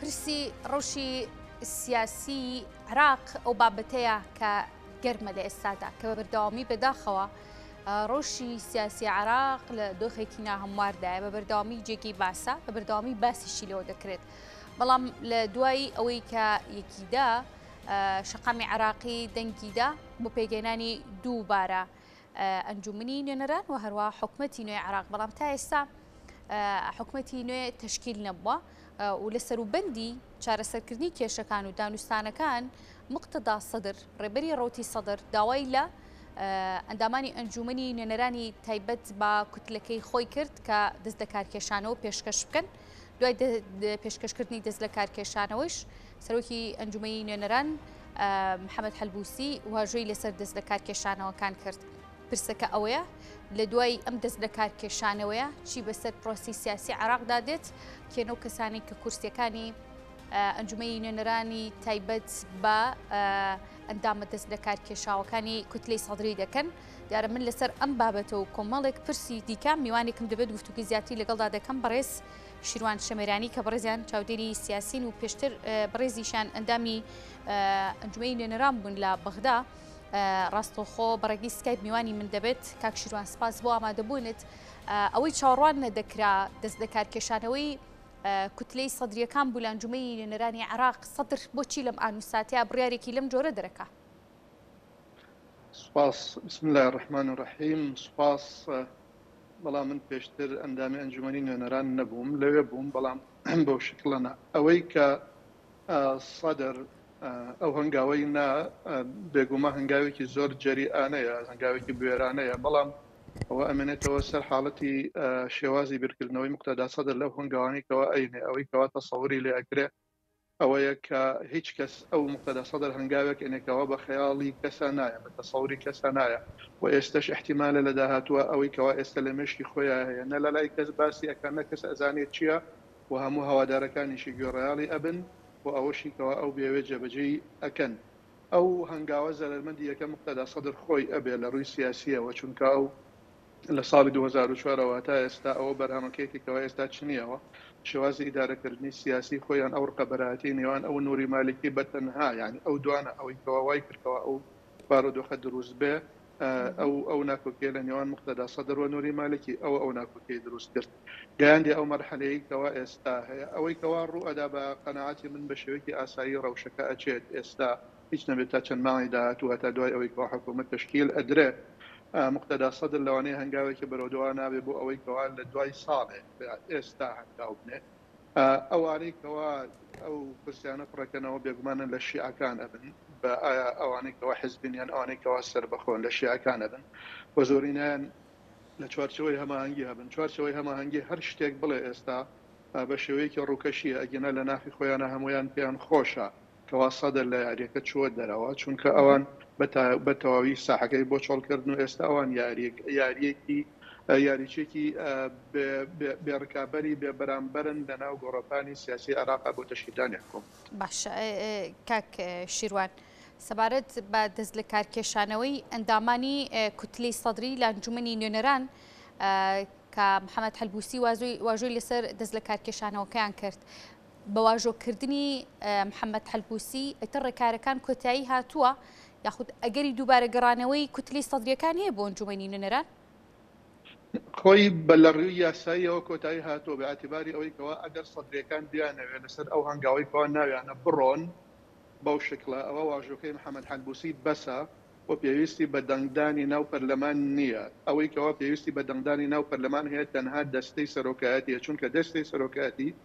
پرسی ڕەوشی سیاسیی عراق ئەو بابەتەیە کە گەرمە لە ئێستادا کە بە بەردەوامی بەداخەوە ڕەوشی سیاسی عراق لە دۆخێکی ناهەمواردایە بە بەردەوامی جێگەی باسە بە بەردەوامی باسیشی لەوە دەکرێت بەڵام لە دوایی ئەوەی کە یەکیدا شقامی عراقی دەنگیدا بۆ پێگەێنانی دووبارە ئەنجومنی نوێنەران و هەروەها حکومەتی نوێی عێراق بەڵام تا ئێستا حکومەتی نوێ تشکیل نەبووە و لە سەروبەندی چارەسەرکردنی کێشەکان و دانوستانەکان مقتدا سەدر ڕێبەری ڕوتی سەدر داوای لە ئەندامانی ئەنجومنی نوێنەرانی تایبەت بە کوتلەکەی خۆی کرد کە دەست دەکارکێشانەوە پێشکەش بکەن دوای پێشکەشکردنی دەست لە کارکێشانەوەیش سەرۆکی ئەنجومی نوێنەران محەممەد حلبوسی واژۆی لەسەر دەست لە کارکێشانەوەکان کرد. پرسەکە ئەوەیە لە دوای ئەم دەست لە کارکێشانەوەیە چی بەسەر پرۆسی سیاسی عراقدا دێت کێنە و کەسانی کە کورسیەکانی ئەنجومی نوێنەرانی تایبەت بە ئەندامە دەست لە کارکێشاوەکانی کوتلەی سەدرری دەکەن. دیارە من لەسەر ئەم بابەتە و کۆمەڵێک پرسی دیکە میوانێکم دەبێت گفتوکی زیاتری لەگەڵدا دەکەم بەڕێز شیروان شەمێرانی کە بڕێزیان چاودێری سیاسین و پێشتر بڕێزیشان ئەندامی ئەنجومی نوێنەران بوون لە بەغدا ڕاستەخۆ بەڕێگی سکایپ میوانی من دەبێت کاک شیروان سپاس بۆ ئامادەبوونت ئەوەی چاڕوان نەدەکرا دەست دەکار کێشانەوەی کوتلەی سەدریەکان بوو لە ئەنجومی نوێنەرانی عراق سەدر بۆچی لەم ئانوساتیا بڕارێکی لەم جۆرە دەرەکە سوپاس بسم اللە الرحمن الرحیم سوپاس بەڵام من پێشتر ئەندامی ئەنجومەنی نوێنەران نەبووم لەوێ بووم بەڵام بەو شکڵە نا ئەوەی کە سەدر ئەو هەنگاوەی نا بێگومە هەنگاوێکی زۆر جەری ئانەیە هەنگاوێکی بوێرانەیە بەڵام ئەوە ئەمێنێتەوە سەر حاڵەتی شێوازی بیرکردنەوەی مقتەدا سەدر لەو هەنگاوانێکەوە ئەینێ ئەوەی کەوا تەسەوری لێ ئەکرێ ئەوەیە کە هیچ کەس ئەو موقتەدا سەدر هەنگاوێک ئەنێ کەوا بە خەیاڵی کەسا نایە، بە تەسەوری کەسا نایە و ئێستەش ئیحتیمالە لە داهاتوا ئەوەی کەوا ئێستە لە مێشکی خۆیا هەیە نە لە لای کەس باسی ئەکا نە کەس ئەزانێ چیە و هەموو هەوادارەکانیشی گوێڕایەڵی ئەبن و ئەوەشی کەوا ئەو بیەوێ جێبەجێی ئەکەن. ئەو هەنگاوە زەرەرمەندی یەکەم موقتەدا سەدر خۆی ئەبێ لە رووی سیاسیەوە چونکە ئەو لە ساڵی دوو هەزار و چوار ەوە تا ئێستا ئەوە بەرهەمەکەیەتی کەوا ئێستا چنیەوە شێوازی ئیدارەکردنی سیاسی خۆی یان ئەو ڕقەبەرایەتی نێوان ئەو نوری مالکی بە تەنها یانی ئەو دوانە ئەوەی کەوا وای کردکەوە ئەو بارودۆخە دروست بێ ئەو ئەو ناکۆکیە لە نێوان مختدا سەدر و نوری مالکی ئەو ئەو ناکۆکیی دروست کرد گەیاندی ئەو مەرحەلەیە کەوا ئێستا هەیە ئەوەی کەوا ڕوو ئەدا بە قەنەعاتی من بە شێوەیەکی ئاسایی ڕەوشەکە ئەچێت ئێستا هیچ نەبێت تا چەند مانگی داهاتوو هەتا دوای ئەوەی کەوا حکوومەت تەشکیل ئەدرێ موقتەدا سەدر لەوانەیە هەنگاوێکی بەرەودوا نابێ بۆ ئەوەی کەوا لە دوای ساڵێ لە ئێستا هەنگاو بنێ ئەوانەی کەوا ئەو کورسیانە پڕەکەنەوە بێگومانە لە شیعەکان ئەبن بە ئایا ئەوانەی کەوا حزبین یان ئەوانەی کەوا سەربەخۆن لە شیعەکان ئەبن و زۆرینیان لە چوارچەوەی هەماهەنگی هەبن چوارچەوەی هەماهەنگی هەر شتێک بڵێ ئێستا بە شێوەیەکی ڕووکەشیە ئەگینا لە ناخی خۆیانە هەمویان پێیان خۆشە کەوا سەدر لە یارییەکە چووە دەرەوە، چونکە ئەوان بە تەواوی ساحەکەی بۆ چۆڵ کردن و ئێستا ئەوان یارییەکی یاریچێکی بێ ڕکابەری بێ بەرامبەرن لە ناو گۆڕەپانی سیاسی عێراقا بۆ تەشکیلدانی حکوومەت. باشە کاک شیروان، سەبارەت بە دەست لە کارکێشانەوەی ئەندامانی کوتلەی سەدری لە ئەنجوومەنی نوێنەران کە محەمەد حەلبووسی واژۆی لەسەر دەست لە کارکێشانەوەکەیان کرد، بە واژۆکردنی محەممەد حەلبووسی ئیتر ڕێکارەکان کۆتایی هاتووە یاخود ئەگەری دووبارە گەڕانەوەی کوتلی سەدریەکان هەیە بۆ ئەنجومەنی نوێنەران؟ خۆی بە لە ڕووی یاساییەوە کۆتایی هاتووە بە ئیعتباری ئەوەی کەوا ئەگەر سەدریەکان بیانەوێت لەسەر ئەو هەنگاوەی کەوا ناویانە بڕۆن بەو شکڵە ئەوە واژۆکەی محەممەد حەلبووسی بەسە و پێویستی بە دەنگدانی ناو پەرلەمان نییە ئەوەی کەوا پێویستی بە دەنگدانی ناو پەرلەمان هەیە تەنها دەستەی سەرۆکایەتیە چونکە دەستەی سەرۆکایەتی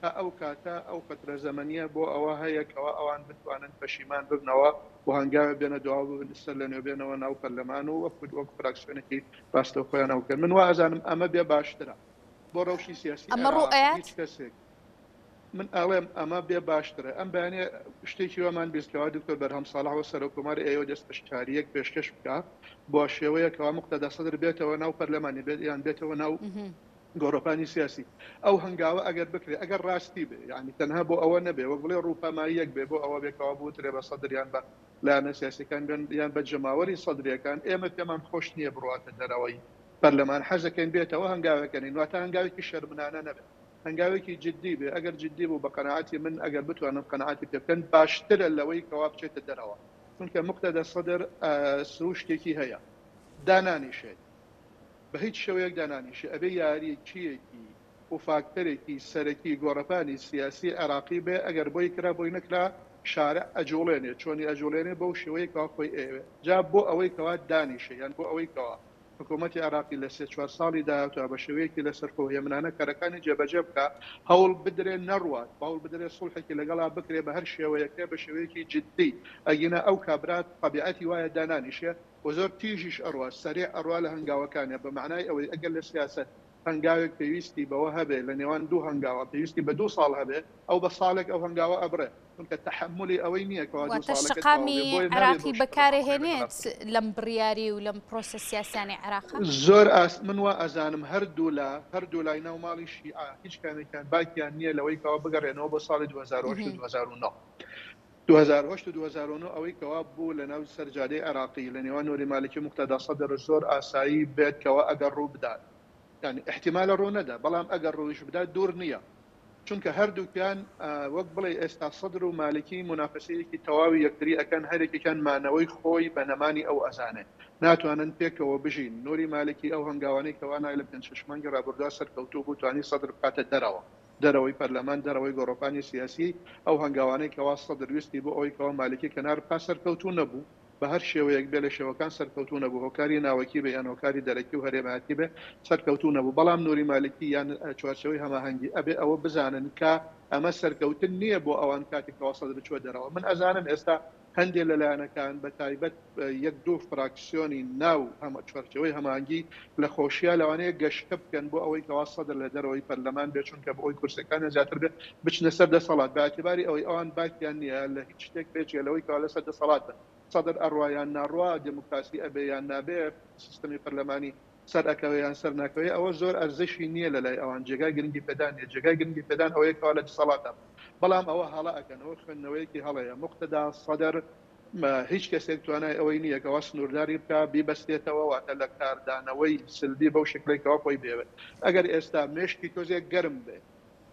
تا ئەو کاتە ئەو فەترە زەمەنییە بۆ ئەوە هەیە کەوا ئەوان بتوانن پەشیمان ببنەوە و هەنگاوێ بێنە دواو ببن سەر لەنوێ بێنەوە ناو پەرلەمان و وەک وەک فراکسیۆنێکی راستەو خۆیان ئەو بکەن من وا ئەزانم ئەمە بێ باشترە بۆ رەوشی سیاسی ئەمە عێراق ڕوئەت؟ هیچ کەسێک من ئەڵێم ئەمە بێ باشترە ئەم بەیانە شتێکی وامان بیست کەوا دکتۆر بەرهەم ساڵح وە سەرۆک کۆماری ئێوە دەستپشتکارییەک پێشکەش بکا بۆ شێوەیەک کەوا موقتەدا سەدر بێتەوە ناو پەرلەمانی بێت یان بێتەوە ناو گۆڕەپانی سیاسی ئەو هەنگاوە ئەگەر بکرێ، ئەگەر ڕاستی بێ، یەعنی تەنها بۆ ئەوە نەبێ وەک بڵێی ڕووپاماییەک بێ بۆ ئەوە بێ کەوا بوترێ بە سەدر یان بە لایەنە سیاسیەکان بێن یان بە جەماوەری سەدریەکان، ئێمە پێمان خۆش نییە بڕواتە دەرەوەی پەرلەمان، حەز دەکەین بێتەوە هەنگاوێکە نین، واتە هەنگاوێکی شەرمنانە نەبێ، هەنگاوێکی جدی بێ، ئەگەر جدی بوو بە قەناعەتی من ئەگەر بتوانن قەناعەتی پێ بکەن باشترە لەوەی کەوا بچێتە دەرەوە، چونکە موقتەدا سەدر سروشتێکی هەیە دانانیشێت. بە هیچ شێوەیەک دانانیشێ ئەبێ یاریچییەکی و فاکتەرێکی سەرەکی گۆڕەپانی سیاسی عێراقی بێ ئەگەر بۆی کرا بۆی نەکرا شارع ئەجوڵێنێ چۆنی ئەجوڵێنێ بەو شێوەی کەوا خۆی ئەیەوێ جا بۆ ئەوەی کەوا دانیشێ یان بۆ ئەوەی کەوا حکوومەتی عێراقی لە سێ چوار ساڵی داهاتووا بە شێوەیەکی لە سەرخۆ و هێمنانە کارەکانی جێ بە جێ بکا هەوڵ بدرێ نەڕوات هەوڵ بدرێ سوڵحێکی لەگەڵا بکرێ بە هەر شێوەیەکێ بە شێوەیەکی جدی ئەگینا ئەو کابرا تەبیعەتی وایە دانانیشێ وزۆر تیژیش ئەڕوا سەریع ئەڕوا لە هەنگاوەکانیا بە مەعنای ئەوەی ئەگەر لە سیاسەت هەنگاوێک پێویستی بەوە هەبێ لە نێوان دوو هەنگاوە پێویستی بە دوو ساڵ هەبێ ئەو بە ساڵێک ئەو هەنگاوە ئەبڕێ چونکە تەحەمولی ئەوەی نیە کەوا دوو واتە ساڵەکە تەواو شەقامی بێ بۆیە نابێ عێراقی بەو شێوە بەکار مامەڵەی لەگەڵ ئەڕا ئەهێنێت بکرێ. لەم بڕیاری و لەم پرۆسە سیاسیانەی عێراقا؟ زۆر ئاست من وا ئەزانم هەردوو لا هەردوو لای ناو ماڵی شیعە هیچ کامێکیان باکیان نیە لەوەی کەوا بگەڕێنەوە بۆ ساڵی دوو هەزار و هەشت و دوو هەزار و نۆ دوو هەزار و هەشت و دوو هەزار و نۆ ئەوەی کەوا بوو لەناو سەر جادەی عێراقی لە نێوان نوری مالکی و موقتەدا سەدر زۆر ئاسایی بێت کەوا ئەگەر ڕوو بدات یانی ئیحتیمالە ڕوو نەدا بەڵام ئەگەر ڕوویش بدات دوور نیە چونکە هەردووکیان وەک بڵێی ئێستا سەدر و مالکی مونافەسەیەکی تەواوی یەکتری ئەکەن هەریەکێکیان مانەوەی خۆی بە نەمانی ئەو ئەزانێ ناتوانن پێکەوە بژین نوری مالکی ئەو هەنگاوانەی کەوا نای لە پێنج شەش مانگی ڕابردووا سەرکەوتوو بوو توانی سەدر بکاتە دەرەوە دەرەوەی پەرلەمان، دەرەوەی گۆڕەپانی سیاسیی، ئەو هەنگاوانەی کەوا سەدر ویستی بۆ ئەوەی کەوا مالکی کەنار بخا سەرکەوتوو نەبوو، بە هەر شێوەیەک بێ لە شێوەکان سەرکەوتوو نەبوو، هۆکاری ناوەکی بێ یان هۆکاری دەرەکی و هەرێمایەتی بێ سەرکەوتوو نەبوو، بەڵام نوری مالکی یان چوارچێوەی هەماهەنگی ئەبێ ئەوە بزانن کە ئەمە سەرکەوتن نییە بۆ ئەوان کاتێک کەوا سەدر چووە دەرەوە من ئەزانم ئێستا هەندێ لە لایەنەکان بە تایبەت یەک دوو فراکسیۆنی ناو چوارچێوەی هەماهەنگی لە خۆشیا لەوانەیە گەشکە بکەن بۆ ئەوەی کەوا سەدر لە دەرەوەی پەرلەمان بێت چونکە بەهۆی کورسێکانیان زیاتر بێت بچنە سەر دەسەڵات بە ئاتیباری ئەوەی ئەوان باکیان نیە لە هیچ شتێک بێ جگە لەوەی کەوا لەسەر دەسەڵات بن سەدر ئەڕوا یان ناڕوا دێموکراسی ئەبێ یان نابێ سیستەمی پەرلەمانی سەر ئەکەوێ یان سەر ناکەوێ ئەوە زۆر ئەرزشی نیە لە لای ئەوان جێگای گرنگی پێدان نیە جێگای گرنگی پێدان ئەوەیە کەوا لە دسەڵاتە بەڵام ئەوە هەڵە ئەکەن ئەوە خوێندنەوەیەکی هەڵەیە موقتەدا سەدەر هیچ کەسێک توانای ئەوەی نیە کەوا سنورداری بکا بیبەستێتەوە واتە لە کاردانەوەی سلبی بەو شکلەی کەوا خۆی بێوێ ئەگەر ئێستا مێشکی تۆزێک گەرم بێ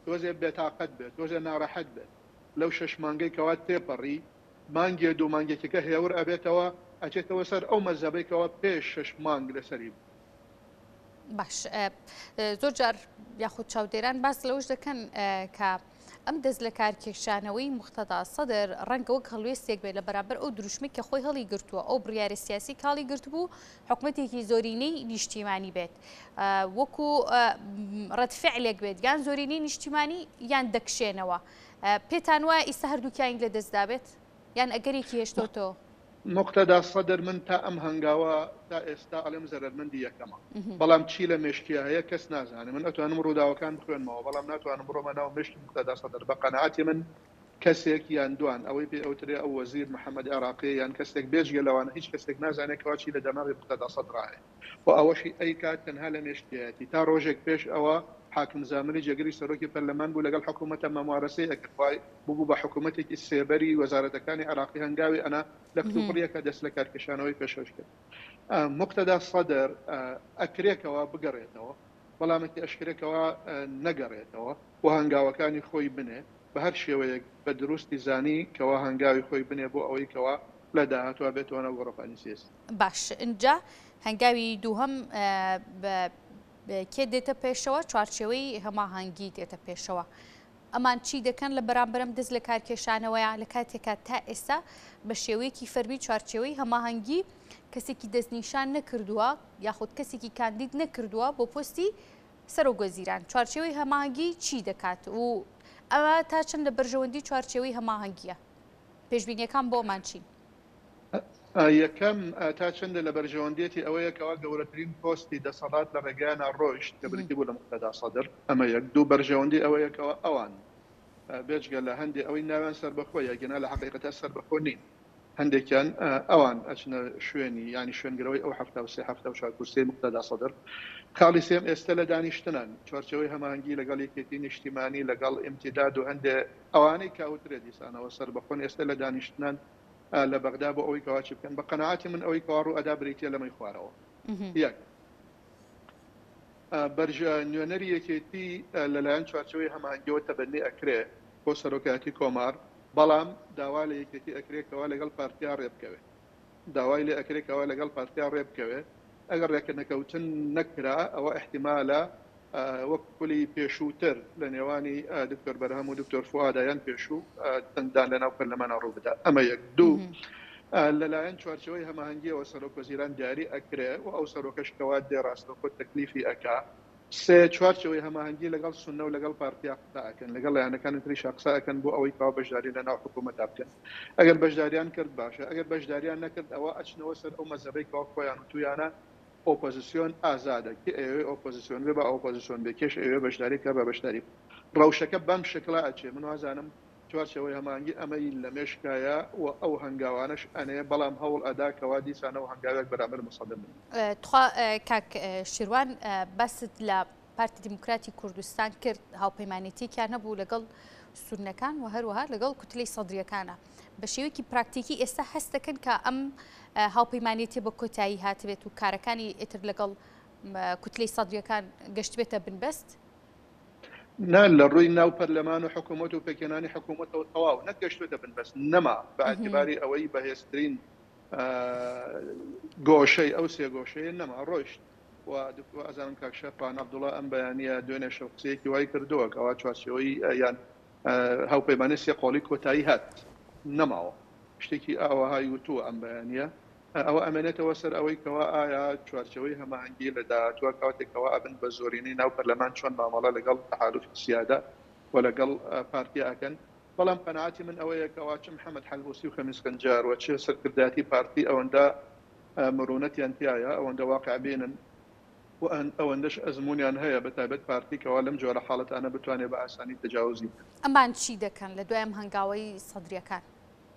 تۆزێ بێتاقەت بێ تۆزێ نارەحەت بێ لەو شەش مانگەی کەوا تێپەڕی مانگێ دوو مانگێکەکە هێور ئەبێتەوە ئەچێتەوە سەر ئەو مەزەبەی کەوا پێش شەش مانگ لەسەری بوو. باش زۆر جار یاخود چاودێران باس لەوش دەکەن کە ئەم دەست لە کارکێشانەوەی مختدا سەدر ڕەنگە وەک هەڵوێستێک بێت لە بەرامبەر ئەو دروشمی کە خۆی هەڵی گرتووە ئەو بڕیاری سیاسی کاڵی گرتبوو حکوومەتێکی زۆرینەی نیشتیمانی بێت وەکو ڕەتفعلێک بێت یان زۆرینەی نیشتیمانی یان دەکشێنەوە پێتان وایە ئیستا هەردووکیانیت لە دەست دابێت؟ یان ئەگەرێکی هێشتۆتەوە؟ موقتەدا سەدر، من تا ئەم هەنگاوە، تا ئێستا ئەڵێم زەرەرمەندی یەکەمە. بەڵام چی لە مێشکیا هەیە کەس نازانێ. من ئەتوانم ڕووداوەکان بخوێنمەوە، بەڵام ناتوانم بڕۆمە ناو مێشکی موقتەدا سەدر. بە قەناعەتی من کەسێک یان دوان، ئەوەی پێ ئەوترێ ئەو وەزیر، محەمەد عێراقی، یان کەسێک، بێجگە لەوانە هیچ کەسێک نازانێ کەوا چی لە دەماغی موقتەدا سەدرا هەیە. و ئەوەشی ئەیکات تەنها لە مێشکیەتی، تا ڕۆژێک پێش ئەوە حاکم زاملی جێگری سەرۆکی پەرلەمان بوو لەگەڵ حکومەتە مەموارەسەی ئەکرد و ببوو بە حکومەتێکی سێبەری وەزارەتەکانی عێراقی هەنگاوی ئەنا لە کتوپڕیەکە دەست لە کارکێشانەوەی پێشکەش کرد موقتەدا سەدر ئەکرێ کەوا بگەڕێتەوە بەڵام ئەکرێ کەوا نەگەڕێتەوە و هەنگاوەکانی خۆی بنێ بە هەر شێوەیەک بە دروستی زانی کەوا هەنگاوی خۆی بنێ بۆ ئەوەی کەوا لە داهاتوا بێتوانە گۆڕەپانی سیاسی باش ئنجا هەنگاوی دووهەم کێ دێتە پێشەوە چوارچێوەی هەماهەنگی دێتە پێشەوە ئەمان چی دەکەن لە بەرامبەرم دەست لە کارکێشانەوەیان لە کاتێکا تا ئێستا بە شێوەیەکی فەرمی چوارچێوەی هەماهەنگی کەسێکی دەستنیشان نەکردووە یاخود کەسێکی کاندید نەکردووە بۆ پۆستی سەرۆک وەزیران چوارچێوەی هەماهەنگی چی دەکات و ئەوە تا چەند لە بەرژەوەندی چوارچێوەی هەماهەنگیە پێشبینیەکان بۆمان چین ئە یەکەم تا چەندە لە بەرژەوەندیەتی ئەوەیە کەوا گەورەترین پۆستی دەسەڵات لە ڕێگەیانا ڕۆیشت کە بریتی بوو لە موقتەدا سەدر ئەمە یەک دوو بەرژەوەندی ئەوەیە کەوا ئەوان بێجگە لە هەندێ ئەوەی ناویان سەربەخۆ یە گەنا لە حەقیقەتا سەربەخۆ نین هەندێکیان ئەوان ئەچنە شوێنی ینی شوێنگرەوەی ئەو حەفتا و سێ حەفتا و چوار کورسیەی موقتەدا سەدر خاڵی سێم ئێستە لە دانیشتنان چوارچێوەی هەماهەنگی لەگەڵ یەکێتی نیشتیمانی لەگەڵ ئیمتیداد و هەندێ ئەوانەی کە ئەوترێ دیسانەوە سەربەخۆن ئێستە لە دانیشتنەن لە بەغدا بۆ ئەوەی کەوا چی بکەن بە قەناعەتی من ئەوەی کەوا ڕوو ئەدا بریتە لەمەی خوارەوە یەک بەرژە نوێنەری یەکێتی لەلایەن چوارچەوەی هەمانگەوە تەبەنی ئەکرێ بۆ سەرۆکایەتی کۆمار بەڵام داوا لە یەکێتی ئەکرێتەوە لەگەڵ پارتیا ڕێبکەوێت داوای لێ ئەکرێ کەوا لەگەڵ پارتیا ڕێ بکەوێ ئەگەر ڕێکنەکەوتن نەکرا ئەوە ئیحتیمالە وەک خولی پێشووتر لە نێوانی دکتۆر بەرهەم و دکتۆر فوادە یان پێشوو دەنگدان لەناو پەرلەمانە ڕوو بدا ئەمە یەک دوو لەلایەن چوارچەوەی هەماهنگگیەوە سەرۆک وەزیران دیاری ئەکرێ و ئەو سەرۆکەشکەوات دێ ڕاستەوخۆ تەکلیفی ئەکا سێ چوار چێوەی هەماهەنگی لەگەڵ سوننە و لەگەڵ پارتیا قسە ئەکەن لەگەڵ لایەنەکانی تریشا قسە ئەکەن بۆ ئەوەی کەوا بەشداری لە ناو حکوومەتا بکەن ئەگەر بەشداریان کرد باشە ئەگەر بەشداریان نەکرد ئەوا ئەچنەوە سەر ئەو مەزەبەی کەوا خۆیان وتوویانە ئۆپۆزسیۆن ئازادە کێ ئەیەوێ ئۆپۆزسیۆن بێ با ئۆپۆزسیۆن بێ کێش ئەیەوێ بەشداری بکا با بەشداری بکا ڕەوشەکە بەم شکڵە ئەچێ من وازانم چوارچێوەی هەماهەنگی ئەمەی لە مێشکایە و ئەو هەنگاوانەش ئەنێ بەڵام هەوڵ ئەدا کەوا دیسان ئەو هەنگاوێک بەرامبەر موسەدەم نەنێ. تخوا کاک شیروان باست لە پارتی دیموکراتی کوردستان کرد هاوپەیمانێتیەکیان هەبوو لەگەڵ سوننەکان و هەروەها لەگەڵ کوتلەی سەدریەکانا بە شێوەیەکی پراکتیکی ئێستا هەست دەکەن کە ئەم هاوپەیمانێتی بە کۆتایی هاتبێت و کارەکانی ئیتر لەگەڵ کوتلەی سەدریەکان گەشتبێتە بنبەست؟ نا لە ڕووی ناو پەرلەمان و حکوومەت و پێکهێنانی حکوومەتەوە تەواو نەگەشتوێتە بن بەس نەما بە ئەتیباری ئەوەی بەهێزترین گۆشەی ئەو سێ گۆشەیە نەما ڕۆیشت و دکتۆر ئازانم کاکشە پان عبدوڵە ئەم بەیانە دوێنێ شەوقسەیەکی وای کردووە کەوا چوارچەوەی یان هاوپەیمانانی سێ قۆڵی کۆتایی هات نەماوە شتێکی ئاوەهای وتووە ئەم بەیانە ئەوە ئەمێنێتەوە سەر ئەوەی کەوا ئایا چوارچێوەی هەماهەنگی لە داهاتووە کاتێک کەوا ئەبن بە زۆرینەی ناو پەرلەمان چۆن مامەڵە لەگەڵ تەحالوفی سیادە و لەگەڵ پارتیا ئەکەن بەڵام قەناعەتی من ئەوەیە کەوا چ محەمەد حەلبوسی و خەمیس قنجار و چ سەرکردایەتی پارتی ئەوەندە مرونەتیان تیایە ئەوەندە واقع بینن و ئەوەندەش ئەزمونیان هەیە بە تایبەت پارتی کەوا لەم جۆرە حاڵەتانە بتوانێ بە ئاسانی تەجاوزی بکات. ئەمان چی دەکەن لە دوای ئەم هەنگاوەی سەدریەکان؟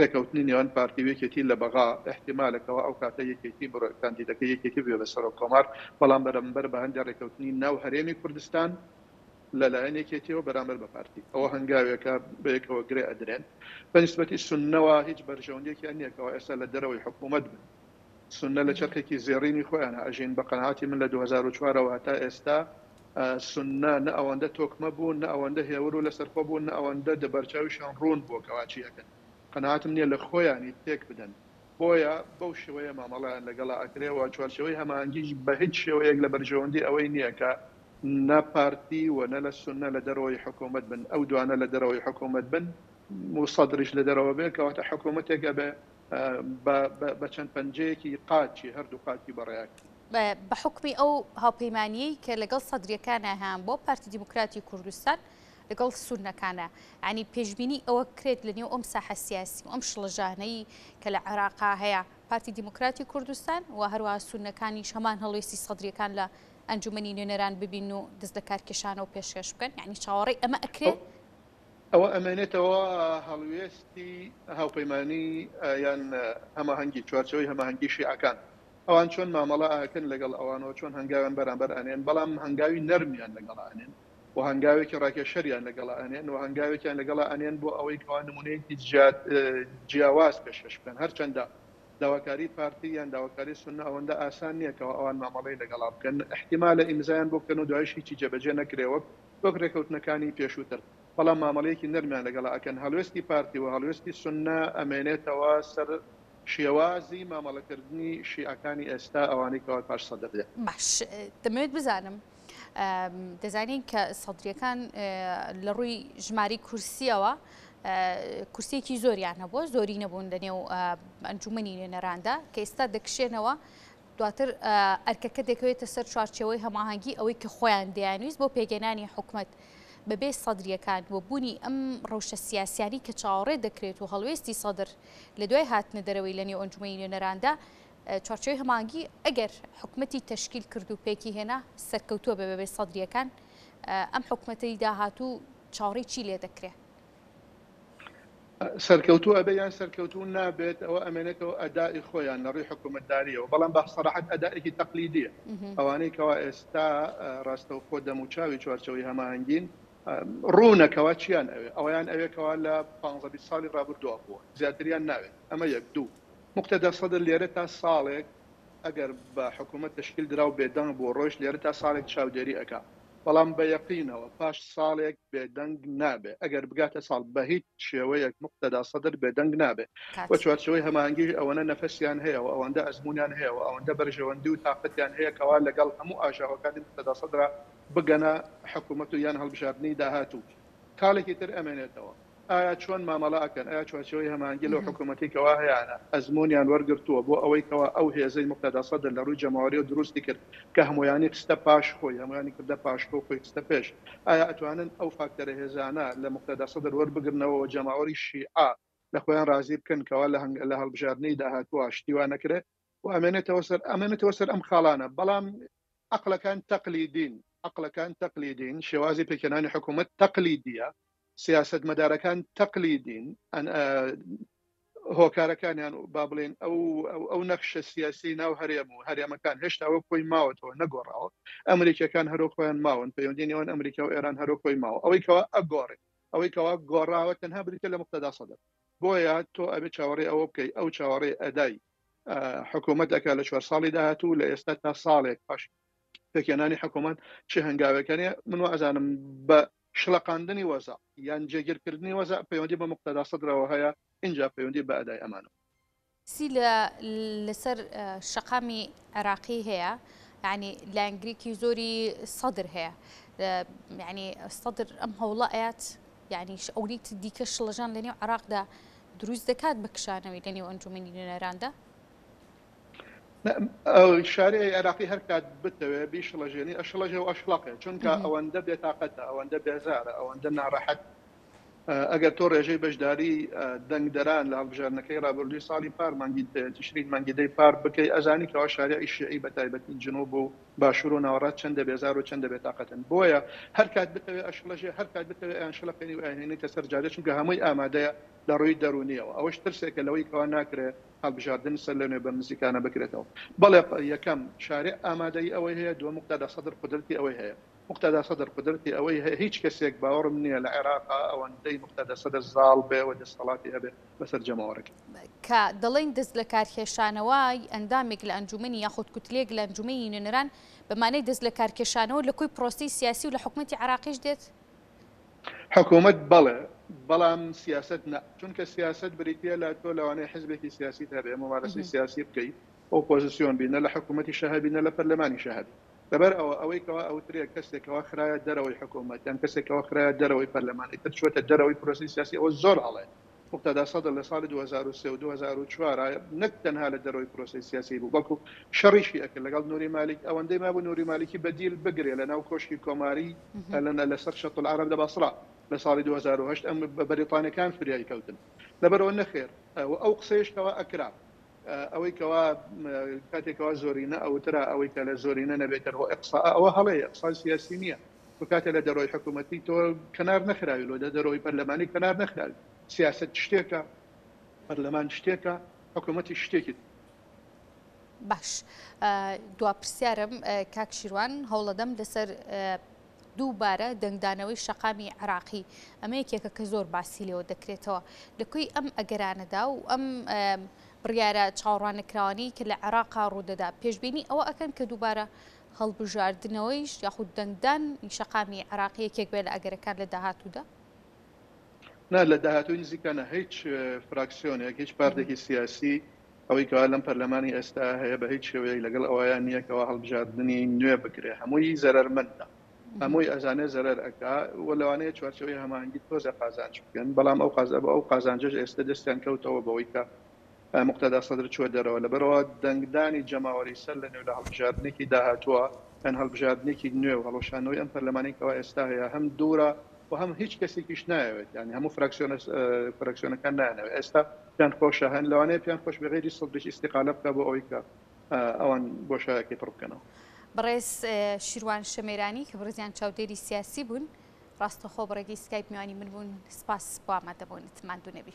رێکەوتنی نێوان پارتی و یەکێتی لە بەغا ئیحتیمالە کەوا ئەو کاتە یەکێتی بڕە کاندیدەکەی یەکێتی ببێ بە سەرۆک کۆمار، بەڵام بەرەمبەر بە هەندێ رێکەوتنی ناو هەرێمی کوردستان لە لایەن یەکێتیەوە بەرامبەر بە پارتی ئەوە هەنگاوێکە بەیەکەوە گرێ ئەدرێن. بە نیسبەتی سوننەوە هیچ بەرژەوندیەکیان نیە کەوا ئێستا لە دەرەوەی حکومەت بن. سوننە لە چەرخێکی زێڕینی خۆیانە ئەژین، بە قەناعەتی من لە دوو هەزار و چوار ەوە هەتا ئێستا سوننە نە ئەوەندە تۆکمە بوون، نە ئەوەندە هێور و لەسەرخۆ بوون، نە ئەوەندە دەبەرچاویشیان ڕوون بووە کەوا چی ئەکەن، قەناعەتم نییە لە خۆیانی تێک بدەن، بۆیە بەو شێوەیە مامەڵەیان لەگەڵا ئەکرێ و چوارچێوەی هەماهەنگیش بە هیچ شێوەیەک لە بەرژەوەندی ئەوەی نییە کە نە پارتی و نە لە سوننە لە دەرەوەی حکوومەت بن، ئەو دوانە لە دەرەوەی حکوومەت بن و سەدریش لە دەرەوە بێ کەواتە حکوومەتێک ئەبێ بە چەند پەنجەیەکی قاچی هەردوو قاچی بەڕێیان کرد. بە حوکمی ئەو هاوپەیمانییەی کە لەگەڵ سەدرییەکانا هەیان بۆ پارتی دیموکراتی کوردستان لەگەڵ سوننەکانا، یانی پێشبینی ئەوە کرێت لە نێو ئەم ساحە سیاسی و ئەم شڵەژانەی کە لە عێراقا هەیە، پارتی دیموکراتی کوردستان و هەروەها سوننەکانیش هەمان هەڵوێستی سەدرییەکان لە ئەنجومەنی نوێنەران ببینن و دەست لە کارکێشانەوە پێشکەش بکەن، یانی چاوەڕێی ئەمە ئەکرێت؟ ئەوە ئەمێنێتەوە هەڵوێستی هاوپەیمانی یان هەماهەنگی چوارچەوەی هەماهەنگی شیعەکان ئەوان چۆن مامەڵە ئەکەن لەگەڵ ئەوانەوە چۆن هەنگاویان بەرامبەر ئەنێن بەڵام هەنگاوی نەرمیان لەگەڵ ئەنێن و هەنگاوێکی ڕاکێشەریان لەگەڵ ئەنێن و هەنگاوێکیان لەگەڵ ئەنێن بۆ ئەوەی کەوا نمونەیەکی زیاد جیاواز پێشکەش بکەن هەرچەندە داواکاری پارتی یان داواکاری سنە ئەوەندە ئاسان نییە کەەوە ئەوان مامەڵەی لەگەڵا بکەن احتیمالە ئیمزایان بۆ بکەن و دوایش هیچی جێبەجێ نەکرێ وەک وەک رێکەوتنەکانی پێشووتر، بەڵام مامەڵەیەکی نەرمیان لەگەڵا ئەکەن، هەڵوێستی پارتی و هەڵوێستی سوننە ئەمێنێتەوە سەر شێوازی مامەڵەکردنی شیعەکانی ئێستا ئەوانەی کەوا پاش سەدریان. باش دەمەوێت بزانم دەزانین کە سەدریەکان لە ڕووی ژماری کورسیەوە کورسیەکی زۆریان هەبووە زۆری نەبوون لە نێو ئەنجومنی نوێنەراندا کە ئێستا دەکشێنەوە دواتر ئەرکەکە دەکەوێتە سەر چوارچێوەی هەماهەنگی ئەوەی کە خۆیان دەیانویست بۆ پێگەنانی حکومەت بەبێ سەدریەکان و بوونی ئەم ڕەوشە سیاسیانی کە چاوەڕێ دەکرێت و هەڵوێستی سەدر لە دوای هاتنە دەرەوەی لە نێو ئەنجومەی نوێنەراندا چوارچێوەی هەماهەنگی ئەگەر حکومەتی تەشکیل کرد و پێکی هێنا سەرکەوتووە بێ بەبێ سەدریەکان ئەم حکومەتەی داهاتوو چاوەڕێی چی لێ دەکرێت؟ سەرکەوتوو ئەبێ یان سەرکەوتوو نابێت ئەوە ئەمێنێتەوە ئەدای خۆیان لە ڕێی حکوومەتداریەوە بەڵام بە سەراحەت ئەدائێکی تەقلیدیە ئەوانەی کەوا ئێستا ڕاستەوخۆ دەم و چاوی چوارچەوەی هەماهنگگین ڕوونەکەوا چیان ئەوێ ئەویان ئەوێکەوە لە پ ساڵی ڕابردووە بووە زیاتریان ناوێت ئەمە یەک دوو مختدا سەدە لێرە تا ساڵێک ئەگەر بە حکوومەت تشکیل درا و بێدەنگ بۆ ڕۆژ لێرە تا ساڵێک چاودێری ئەک بەڵام بە یەقینەوە پاش ساڵێک بێدەنگ نابێت ئەگەر بگاتە ساڵ بە هیچ شێوەیەک مقتەدا سەدر بێدەنگ نابێت و چوارچەوەی هەماهەنگیش ئەوەنە نەفەسیان هەیە و ئەوەندە ئەزموونیان هەیە و ئەوەندە بەرژەوەندی و تاقەتیان هەیە کەوا لەگەڵ هەموو ئاژاوەکانی مقتەدا سەدرا بگەنە حکوومەت و یان هەڵبژاردنی داهاتوو کاڵێکی تر ئەمێنێتەوە. ئایا چۆن مامەڵە ئەکەن؟ ئایا چوارچێوەی هەماهەنگی لەو حکوومەتەی کەوا هەیانە، ئەزموونیان وەرگرتووە بۆ ئەوەی کەوا ئەو هێزەی موقتەدا سەدر لە ڕووی جەماوەرییەوە دروستی کرد کە هەموویانی خستە پاش خۆی، هەموویانی کردە پاشکۆ و خۆی خستە پێش؟ ئایا ئەتوانن ئەو فاکتەرە هێزانە لە موقتەدا سەدر وەربگرنەوە و جەماوەری شیعە لە خۆیان ڕازی بکەن کەوا لە هەڵبژاردنی داهاتووە شتی وا نەکرێ؟ و ئەمێنێتەوە سەر ئەمێنێتەوە سەر ئەم خاڵانە بەڵام عەقڵەکان تەقلیدین عەقڵەکان تەقلیدین شێوازی پێکهێنانی حکوومەت تەقلیدیە سیاستمەدارەکان تەقلیدین ئەن- ئە، هۆکارەکانیان و با بڵێن ئەو ئەو- ئەو نەخشە سیاسی ناو هەرێم و هەرێمەکان هێشتا وەک خۆی ماوەتەوە نەگۆڕاوە ئەمریکیەکان هەرۆک خۆیان ماون پەیوەندی نێوان ئەمریکا و ئێران هەرۆک خۆی ماوە ئەوەی کەوا ئەگۆڕێ ئەوەی کەوا گۆڕاوە تەنها بریتە لە مقتەدا سەدر بۆیە تۆ ئەبێ چاوەڕێی ئەوە بکەی ئەو چاوەڕێی ئەدای حکوومەت ئەکا لە چوار ساڵی داهاتوو لە ئێستا تا ساڵێک پاش پێکێنانی حکوومەت چ هەنگاوەکەنێ من ئەزانم بە شلەقاندنی وەزا یان جێگیرکردنی وەزا پەیوەندی بە مقتەدا سەدرەوە هەیە اینجا پەیوەندی بە ئەدای ئەمانە سی لە لەسەر شەقامی عێراقی هەیە یعنی لایەنگریکی زۆری سەدر هەیە یعنی سەدر ئەم هەوڵە ئەات یعنیش ئەوریت دیکە شڵەژان لە نێو عراقدا دروست دەکات بە کشانەوەی لە نێو ئەنجومی نوێنەراندا شارەیە عێراقی هەر کات بتەوێ بیشڵەژێنی ئەشڵەژێ و ئەشڵەقێ چونکە ئەوەندە بێتاقەتە ئەوەندە بێزارە ئەوەندە ناڕەحەت ئەگەر تۆ رێژەی بەشداریی دەنگدەران لە هەڵبژاردنەکەی رابردووی ساڵی پار، مانگی تشرین، مانگی دەی پار، بکەی، ئەزانی کەوا شارعی شیعی بەتایبەتی جنوب و باشوور و ناوەڕاست چەندە بێزار و چەندە بێتاقەتن. بۆیە هەر کات بتەوێ ئەشڵەژێ، هەر کات بتەوێ ئەیانشڵەقێنی و ئەیانهێنیتە سەر جادە، چونکە هەمووی ئامادەیە لە رووی دەروونییەوە. ئەوەش ترسێکە لەوەی کەوا ناکرێ هەڵبژاردن سەرلەنوێ بەم نزیکانە بکرێتەوە. بەڵێ، یەکەم، شارع ئامادەیی ئەوەی هەیە، دووەم، موقتەدا سەدر قودرەتی ئەوەی هەیە. موقتەدا سەدر قودرەتی ئەوەی هەیە هیچ کەسێک باوەڕم نیە لە عێراقا ئەوەندەی موقتەدا سەدر زاڵ بێ و دەستەڵاتی هەبێ بەسەر جەماوەرەکەی. کە دەڵێین دەست لەکارکێشانەوە ی ئەندامێک لە ئەنجومەنی یاخود کوتلەیەک لە ئەنجومەنی نوێنەران بە مانای دەست لەکارکێشانەوە لە کۆی پرۆسەی سیاسی و لە حکومەتی عێراقیش دێت؟ حکومەت بەڵێ بەڵام سیاسەت نا چونکە سیاسەت بریتیە لە تۆ لەوانەیە حزبێکی سیاسیت هەبێ مومارەسەی سیاسی بکەی ئۆپۆزسیۆن بی نە لە حکومەتیشا هەبی نە لە پەرلەمانیشا هەبی لەبەر ئەوە ئەوەی کەوا ئەوترێ کەسێک کەوا خرایە دەرەوەی حکوومەت یان کەسێک کەوا خرایە دەرەوەی پەرلەمان ئیتر چووەتە دەرەوەی پرۆسەی سیاسی ئەوە زۆر هەڵەیە. موقتەدا سەدر لە ساڵی دوو هەزار و سێ و دوو هەزار و چوار ە نەک تەنها لە دەرەوەی پرۆسەی سیاسی بوو بەڵکوو شەڕیشی ئەکرد لەگەڵ نووری مالیک ئەوەندەی مابوو نووری مالیکی بە دیل بگرێ لە ناو کۆشکی کۆماری لە لە سەر شەتڵ عەرەب لە بەسڕە لە ساڵی دوو هەزار و هەشت ئەم بەریتانیەکان فریای کەوتن لەبەرەوە نەخێر و ئەو قسەیش کەوا ئەکرا ئەوەی کەوا کاتێک کەوا زۆرینە ئەوترا ئەوەی کە لە زۆرینە نەبێتەر هۆ ئەقسا ئەوە هەڵەیە ئەقسای سیاسی نییە بکاتە لە دەرۆی حکوومەتی تۆ کەنار نەخراوی لۆ دە دەرەوەی پەرلەمانی کەنار نەخراوی سیاست شتێکە پەرلەمان شتێکە حکوومەتی شتێکی باش دوا پرسیارم کاک شیروان هەوڵەدەم لەسەر دووبارە دەنگدانەوەی شەقامی عێراقی، ئەمە یەکێکە کە زۆر باسی لێوە دەکرێتەوە، لە کۆی ئەم ئەگەرانەدا و ئەم بڕیارە چاوەڕواننەکراوانەی کە لە عێراقا ڕوودەدا، پێشبینی ئەوە ئەکەن کە دووبارە هەڵبژاردنەوەیش یاخود دەنگدان ی شەقامی عێراقی یەکێک بێت لە ئەگەرەکان لە داهاتوودا؟ نا، لە داهاتووی نزیکا نا، هیچ فراکسیۆنێک، هیچ پارتێکی سیاسی ئەوەی کەوا لەم پەرلەمانی ئێستا هەیە بە هیچ شێوەیەک لەگەڵ ئەوەیا نییە کەوا هەڵبژاردنی نوێ بکرێ هەمووی زەرەرمەندە هەمووی ئەزانێ زەرەر ئەکا و لەوانەیە چوارچەوەی هەماهەنگی تۆزێ قازانج بکەن بەڵام ئەو قازە بە ئەو قازانجەش ئێستا دەستیان کەوتەوە بەوەی کە مقتەدا سەدر چوە دەرەوە لەبەرەوە دەنگدانی جەماوەری سەر لە نێو لە هەڵبژاردنێکی داهاتووە یان هەڵبژاردنێکی نوێ و هەڵوەشانەوەی ئەم پەرلەمانی کەوا ئێستا هەیە هەم دوورە و هەم هیچ کەسێکیش نایەوێت یانی هەموو فراکسیۆنە فراکسیۆنەکان نایانەوێت ئێستا پێیان خۆشە هەن لەوانەیە پێیان خۆش بێ غەیری سەد بێژ ئیستیقالە بکا بۆ ئەوەی کە ئەوان بۆشایەکەی پڕ بکەنەوە. بەڕێز شیروان شەمێرانی کە بڕزیان چاودێری سیاسی بوون ڕاستەخۆ بەڕێگەی سکایپ میوانی من بوون سپاس بۆ ئامادەبوونت ماندوو نەبی.